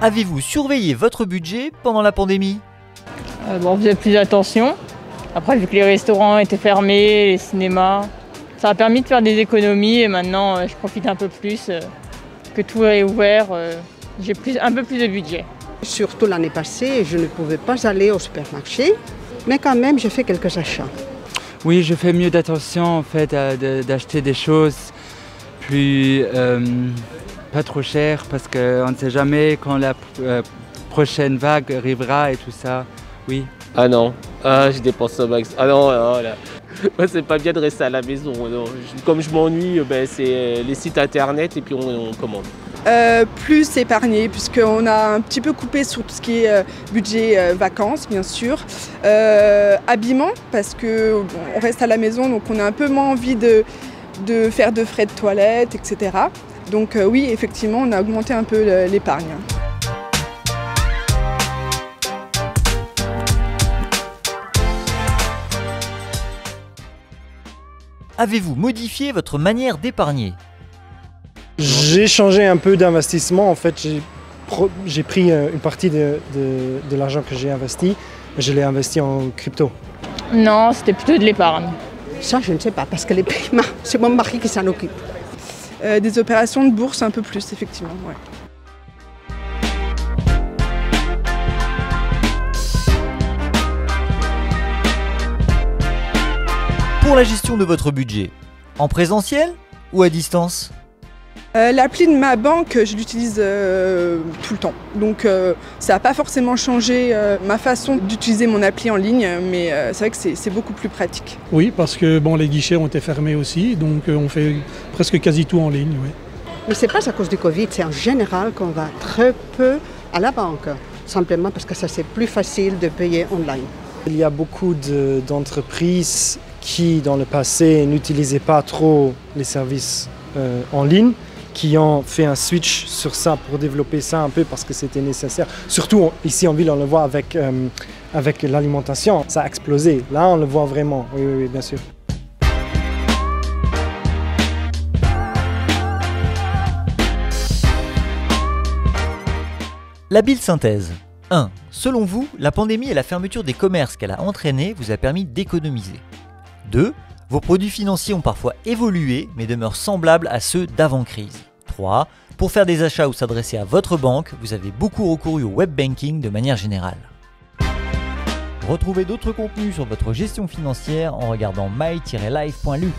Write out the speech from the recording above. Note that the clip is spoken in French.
Avez-vous surveillé votre budget pendant la pandémie Euh, bon, on faisait plus attention. Après, vu que les restaurants étaient fermés, les cinémas, ça a permis de faire des économies et maintenant euh, je profite un peu plus euh, que tout est ouvert. euh, J'ai plus, un peu plus de budget. Surtout l'année passée, je ne pouvais pas aller au supermarché, mais quand même, j'ai fait quelques achats. Oui, je fais mieux d'attention en fait à de- d'acheter des choses plus euh, pas trop chères parce qu'on ne sait jamais quand la euh, prochaine vague arrivera et tout ça. Oui. Ah non, ah je dépense au max. Ah non, là. Moi c'est pas bien de rester à la maison. non. Comme je m'ennuie, ben, c'est euh, les sites internet et puis on, on commande. Euh, plus épargné puisqu'on a un petit peu coupé sur tout ce qui est euh, budget euh, vacances bien sûr. Euh, habillement parce que bon, on reste à la maison donc on a un peu moins envie de, de faire de frais de toilette etc. Donc euh, oui effectivement on a augmenté un peu l'épargne. Avez-vous modifié votre manière d'épargner? J'ai changé un peu d'investissement. En fait, j'ai pris euh, une partie de, de- de l'argent que j'ai investi et je l'ai investi en crypto. Non, c'était plutôt de l'épargne. Ça, je ne sais pas, parce que les paiements, c'est mon mari qui s'en occupe. Euh, des opérations de bourse un peu plus effectivement. Pour la gestion de votre budget, en présentiel ou à distance? Euh, L'appli de ma banque, je l'utilise euh, tout le temps. Donc euh, ça n'a pas forcément changé euh, ma façon d'utiliser mon appli en ligne, mais euh, c'est vrai que c'est beaucoup plus pratique. Oui, parce que bon, les guichets ont été fermés aussi, donc euh, on fait presque quasi tout en ligne. oui. Mais ce n'est pas à cause du Covid, c'est en général qu'on va très peu à la banque. Simplement parce que ça, c'est plus facile de payer online. Il y a beaucoup de- d'entreprises qui, dans le passé, n'utilisaient pas trop les services euh, en ligne, qui ont fait un switch sur ça pour développer ça un peu parce que c'était nécessaire. Surtout ici en ville, on le voit avec, euh, avec l'alimentation, ça a explosé. Là, on le voit vraiment, oui, oui, oui, bien sûr. La Bill synthèse. 1. Selon vous, la pandémie et la fermeture des commerces qu'elle a entraîné vous a permis d'économiser. 2. Vos produits financiers ont parfois évolué mais demeurent semblables à ceux d'avant-crise. 3. Pour faire des achats ou s'adresser à votre banque, vous avez beaucoup recouru au web banking de manière générale. Retrouvez d'autres contenus sur votre gestion financière en regardant my-life.lu.